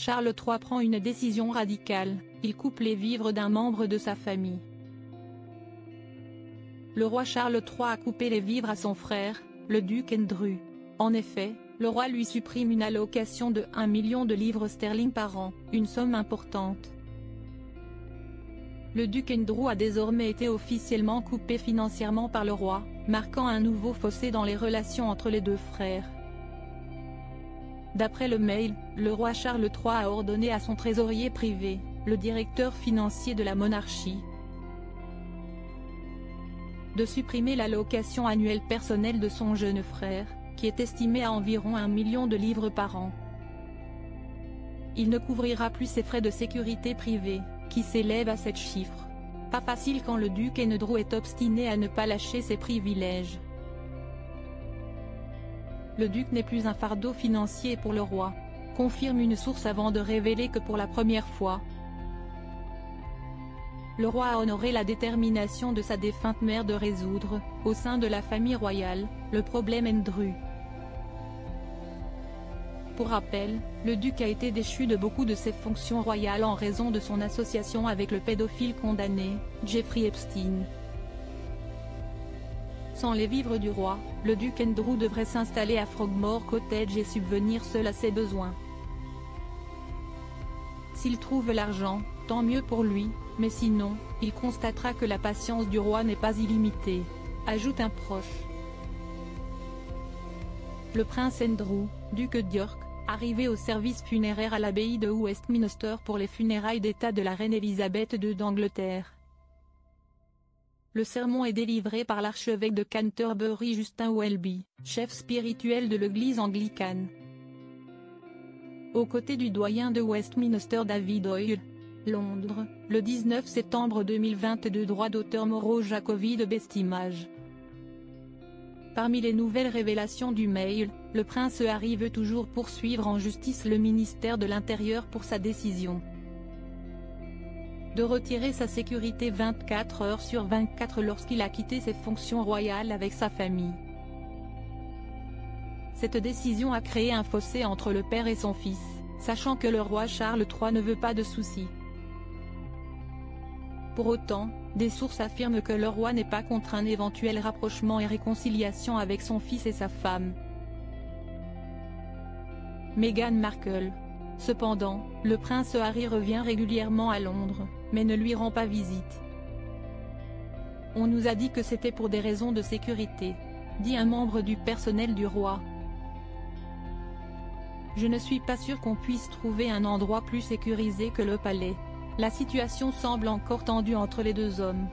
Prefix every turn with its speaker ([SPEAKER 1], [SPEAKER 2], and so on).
[SPEAKER 1] Charles III prend une décision radicale, il coupe les vivres d'un membre de sa famille. Le roi Charles III a coupé les vivres à son frère, le duc Andrew. En effet, le roi lui supprime une allocation de 1 million de livres sterling par an, une somme importante. Le duc Andrew a désormais été officiellement coupé financièrement par le roi, marquant un nouveau fossé dans les relations entre les deux frères. D'après le mail, le roi Charles III a ordonné à son trésorier privé, le directeur financier de la monarchie, de supprimer l'allocation annuelle personnelle de son jeune frère, qui est estimée à environ un million de livres par an. Il ne couvrira plus ses frais de sécurité privée, qui s'élèvent à 7 chiffres. Pas facile quand le duc Enedro est obstiné à ne pas lâcher ses privilèges. Le duc n'est plus un fardeau financier pour le roi, confirme une source avant de révéler que pour la première fois, le roi a honoré la détermination de sa défunte mère de résoudre, au sein de la famille royale, le problème Andrew. Pour rappel, le duc a été déchu de beaucoup de ses fonctions royales en raison de son association avec le pédophile condamné, Jeffrey Epstein. Sans les vivres du roi, le duc Andrew devrait s'installer à Frogmore Cottage et subvenir seul à ses besoins. S'il trouve l'argent, tant mieux pour lui, mais sinon, il constatera que la patience du roi n'est pas illimitée. Ajoute un proche. Le prince Andrew, duc d'York, arrivé au service funéraire à l'abbaye de Westminster pour les funérailles d'État de la reine Elisabeth II d'Angleterre. Le sermon est délivré par l'archevêque de Canterbury Justin Welby, chef spirituel de l'église anglicane. Aux côtés du doyen de Westminster David Doyle, Londres, le 19 septembre 2022 Droit d'auteur Moreau Jacovi de Bestimage. Parmi les nouvelles révélations du mail, le prince Harry veut toujours poursuivre en justice le ministère de l'Intérieur pour sa décision retirer sa sécurité 24 heures sur 24 lorsqu'il a quitté ses fonctions royales avec sa famille. Cette décision a créé un fossé entre le père et son fils, sachant que le roi Charles III ne veut pas de soucis. Pour autant, des sources affirment que le roi n'est pas contre un éventuel rapprochement et réconciliation avec son fils et sa femme. Meghan Markle. Cependant, le prince Harry revient régulièrement à Londres, mais ne lui rend pas visite. On nous a dit que c'était pour des raisons de sécurité, dit un membre du personnel du roi. Je ne suis pas sûr qu'on puisse trouver un endroit plus sécurisé que le palais. La situation semble encore tendue entre les deux hommes.